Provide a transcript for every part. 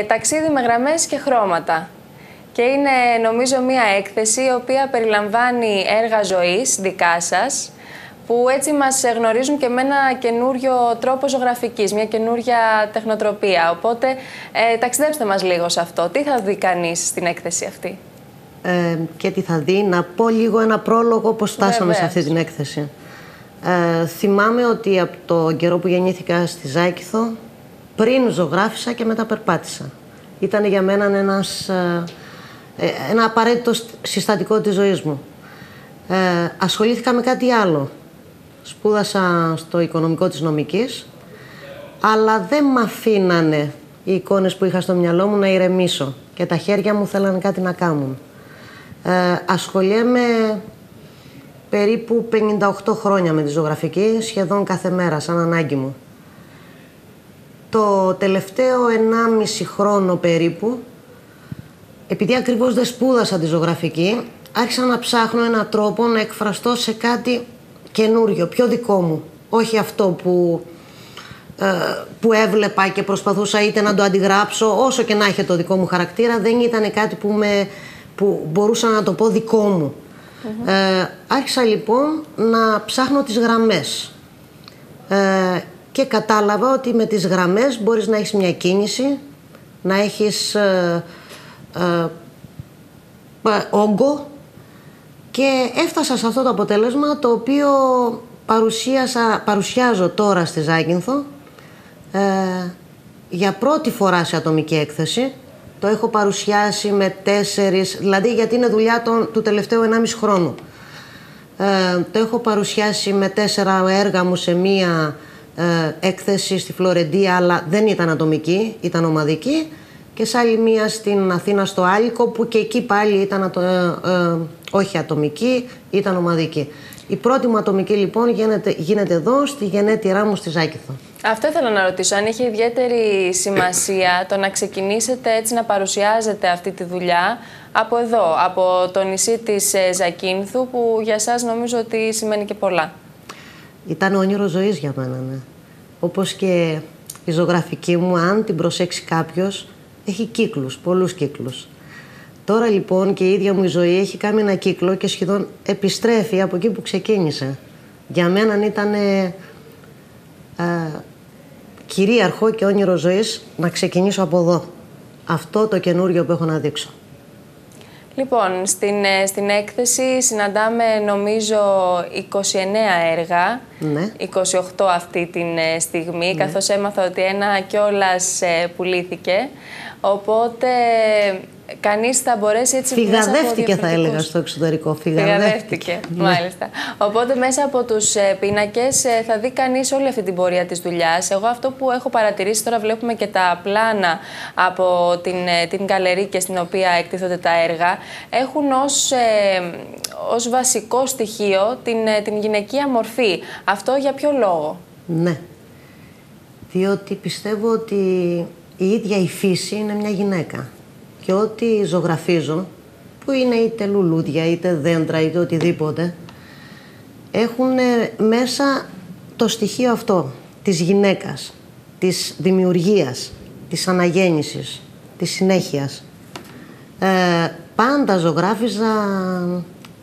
Ε, ταξίδι με γραμμές και χρώματα. Και είναι νομίζω μία έκθεση η οποία περιλαμβάνει έργα ζωής δικά σας που έτσι μας γνωρίζουν και με ένα καινούριο τρόπο ζωγραφικής, μια καινούρια τεχνοτροπία. Οπότε ε, ταξιδέψτε μας λίγο σε αυτό. Τι θα δει κανείς στην έκθεση αυτή; Ε, και τι θα δει; Να πω λίγο ένα πρόλογο πώς φτάσαμε σε αυτή την έκθεση. Ε, θυμάμαι ότι από το καιρό που γεννήθηκα στη Ζάκηθο πριν ζωγράφισα και μετά περπάτησα. Ήταν για μένα ένας, ε, ε, ένα απαραίτητο συστατικό της ζωής μου. Ε, ασχολήθηκα με κάτι άλλο. Σπούδασα στο οικονομικό της νομικής, αλλά δεν με αφήνανε οι εικόνες που είχα στο μυαλό μου να ηρεμήσω και τα χέρια μου θέλανε κάτι να κάνουν. Ε, ασχολιέμαι περίπου 58 χρόνια με τη ζωγραφική, σχεδόν κάθε μέρα, σαν ανάγκη μου. Το τελευταίο 1,5 χρόνο περίπου, επειδή ακριβώς δεν σπούδασα τη ζωγραφική, άρχισα να ψάχνω έναν τρόπο να εκφραστώ σε κάτι καινούριο, πιο δικό μου. Όχι αυτό που, ε, που έβλεπα και προσπαθούσα είτε να το αντιγράψω, όσο και να είχε το δικό μου χαρακτήρα, δεν ήταν κάτι που, με, που μπορούσα να το πω δικό μου. Ε, άρχισα λοιπόν να ψάχνω τις γραμμές. Ε, και κατάλαβα ότι με τις γραμμές μπορείς να έχεις μια κίνηση, να έχεις ε, ε, ε, όγκο και έφτασα σε αυτό το αποτέλεσμα το οποίο παρουσίασα, παρουσιάζω τώρα στη Ζάκυνθο ε, για πρώτη φορά σε ατομική έκθεση. Το έχω παρουσιάσει με τέσσερις, δηλαδή γιατί είναι δουλειά του τελευταίου 1,5 χρόνου. το έχω παρουσιάσει με τέσσερα έργα μου σε μία ε, έκθεση στη Φλωρεντία, αλλά δεν ήταν ατομική, ήταν ομαδική. Και σε άλλη μία στην Αθήνα στο Άλικο, που και εκεί πάλι ήταν ατο, ε, ε, όχι ατομική, ήταν ομαδική. Η πρώτη μου ατομική λοιπόν γίνεται, γίνεται εδώ, στη γενέτειρά μου στη Ζάκηθο. Αυτό ήθελα να ρωτήσω, αν έχει ιδιαίτερη σημασία το να ξεκινήσετε έτσι να παρουσιάζετε αυτή τη δουλειά από εδώ, από το νησί της Ζακίνθου, που για σας νομίζω ότι σημαίνει και πολλά. Ήταν όνειρο ζωής για μένα, ναι. Όπως και η ζωγραφική μου, αν την προσέξει κάποιος, έχει κύκλους, πολλούς κύκλους. Τώρα λοιπόν και η ίδια μου η ζωή έχει κάνει ένα κύκλο και σχεδόν επιστρέφει από εκεί που ξεκίνησε. Για μένα ήταν ε, κυρίαρχο και όνειρο ζωής να ξεκινήσω από εδώ. Αυτό το καινούριο που έχω να δείξω. Λοιπόν, στην, ε, στην έκθεση συναντάμε νομίζω 29 έργα, ναι. 28 αυτή την ε, στιγμή, ναι. καθώς έμαθα ότι ένα κιόλας ε, πουλήθηκε. Οπότε κανείς θα μπορέσει έτσι... Φυγαδεύτηκε θα έλεγα στο εξωτερικό. Φυγαδεύτηκε, ναι. μάλιστα. Οπότε μέσα από τους ε, πίνακες ε, θα δει κανείς όλη αυτή την πορεία της δουλειάς. Εγώ αυτό που έχω παρατηρήσει, τώρα βλέπουμε και τα πλάνα από την, ε, την καλερί και στην οποία εκτίθονται τα έργα, έχουν ως, ως βασικό στοιχείο την, την γυναικεία μορφή. Αυτό για ποιο λόγο; Ναι. Διότι πιστεύω ότι η ίδια η φύση είναι μια γυναίκα και ό,τι ζωγραφίζω, που είναι είτε λουλούδια, είτε δέντρα, είτε οτιδήποτε, έχουν μέσα το στοιχείο αυτό της γυναίκας, της δημιουργίας, της αναγέννησης, της συνέχειας. Ε, πάντα ζωγράφιζα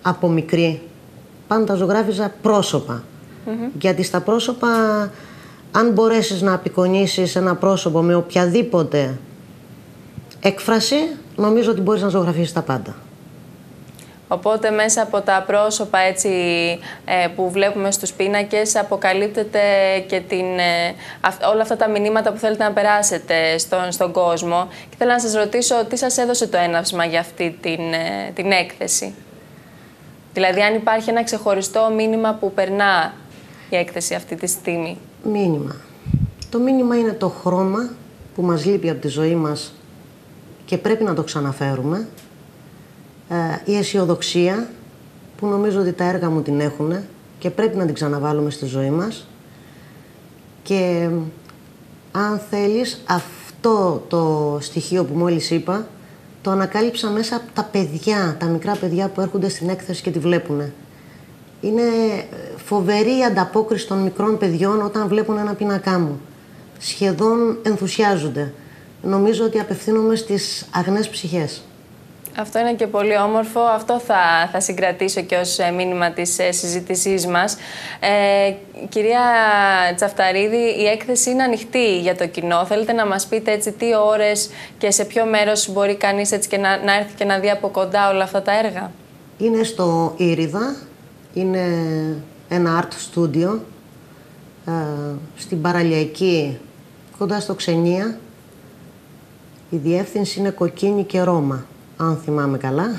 από μικρή, πάντα ζωγράφιζα πρόσωπα. Γιατί στα πρόσωπα, αν μπορέσεις να απεικονίσεις ένα πρόσωπο με οποιαδήποτε έκφραση, νομίζω ότι μπορείς να ζωγραφίσεις τα πάντα. Οπότε μέσα από τα πρόσωπα έτσι, ε, που βλέπουμε στους πίνακες αποκαλύπτεται και την, ε, όλα αυτά τα μηνύματα που θέλετε να περάσετε στον, στον κόσμο. Και θέλω να σας ρωτήσω τι σας έδωσε το έναυσμα για αυτή την, ε, την έκθεση; Δηλαδή αν υπάρχει ένα ξεχωριστό μήνυμα που περνά η έκθεση αυτή τη στιγμή; Μήνυμα. Το μήνυμα είναι το χρώμα που μας λείπει από τη ζωή μας και πρέπει να το ξαναφέρουμε. Ε, η αισιοδοξία που νομίζω ότι τα έργα μου την έχουν και πρέπει να την ξαναβάλουμε στη ζωή μας. Και αν θέλεις αυτό το στοιχείο που μόλις είπα το ανακάλυψα μέσα από τα παιδιά, τα μικρά παιδιά που έρχονται στην έκθεση και τη βλέπουν. Είναι φοβερή η ανταπόκριση των μικρών παιδιών όταν βλέπουν ένα πίνακά μου. Σχεδόν ενθουσιάζονται νομίζω ότι απευθύνομαι στις αγνές ψυχές. Αυτό είναι και πολύ όμορφο. Αυτό θα, θα συγκρατήσω και ως ε, μήνυμα της ε, συζήτησής μας. Ε, κυρία Τσαφταρίδη, η έκθεση είναι ανοιχτή για το κοινό. Θέλετε να μας πείτε έτσι τι ώρες και σε ποιο μέρος μπορεί κανείς έτσι και να, να έρθει και να δει από κοντά όλα αυτά τα έργα; Είναι στο Ήριδα. Είναι ένα art studio ε, στην Παραλιακή, κοντά στο Ξενία. Η διεύθυνση είναι Κοκκίνη και Ρώμα αν θυμάμαι καλά.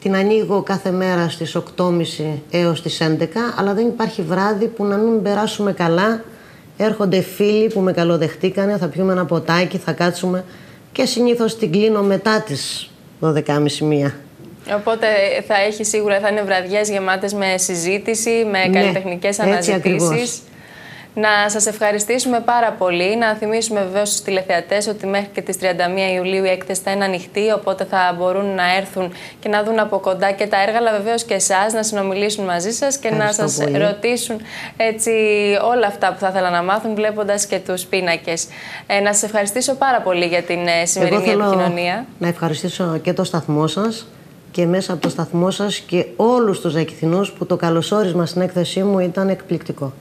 Την ανοίγω κάθε μέρα στις 8.30 έως τις 11, αλλά δεν υπάρχει βράδυ που να μην περάσουμε καλά. Έρχονται φίλοι που με καλοδεχτήκανε, θα πιούμε ένα ποτάκι, θα κάτσουμε και συνήθως την κλείνω μετά τις 12.30 μία. Οπότε θα έχει σίγουρα, θα είναι βραδιές γεμάτες με συζήτηση, με ναι, καλλιτεχνικές αναζητήσεις. Να σας ευχαριστήσουμε πάρα πολύ. Να θυμίσουμε βεβαίως στους τηλεθεατές ότι μέχρι και τις 31 Ιουλίου η έκθεση θα είναι ανοιχτή, οπότε θα μπορούν να έρθουν και να δουν από κοντά και τα έργα, αλλά βεβαίως και εσάς να συνομιλήσουν μαζί σας και να σας ρωτήσουν έτσι όλα αυτά που θα ήθελαν να μάθουν βλέποντας και τους πίνακες. Ε, να σας ευχαριστήσω πάρα πολύ για την ε, σημερινή Εγώ επικοινωνία. να ευχαριστήσω και το σταθμό σας και μέσα από το σταθμό σας και όλους τους Ακηθινούς που το καλωσόρισμα στην έκθεσή μου ήταν εκπληκτικό.